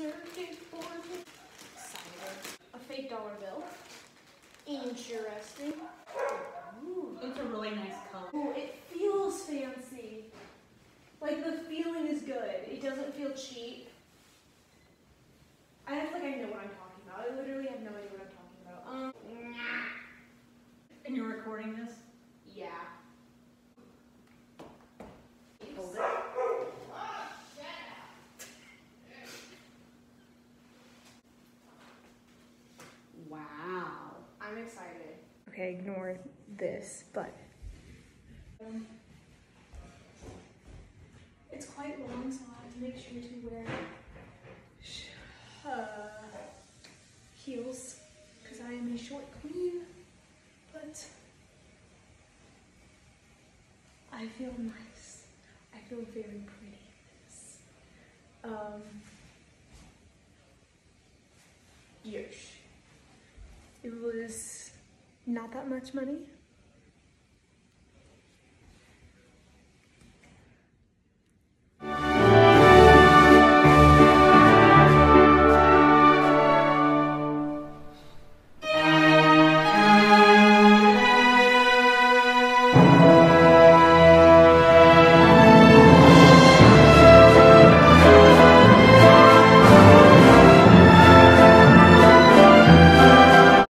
circuit board. Excited. A fake dollar bill. Interesting. Ooh. It's a really nice color. Ooh, it feels fancy. Like the feeling is good. It doesn't feel cheap. I act like I know what I'm talking about. I literally have no idea what I'm talking about. Um, And you're recording this? Okay, ignore this, but um, it's quite long, so I have to make sure to wear uh, heels because I am a short queen. But I feel nice. I feel very pretty in this. Um, yes. It was not that much money,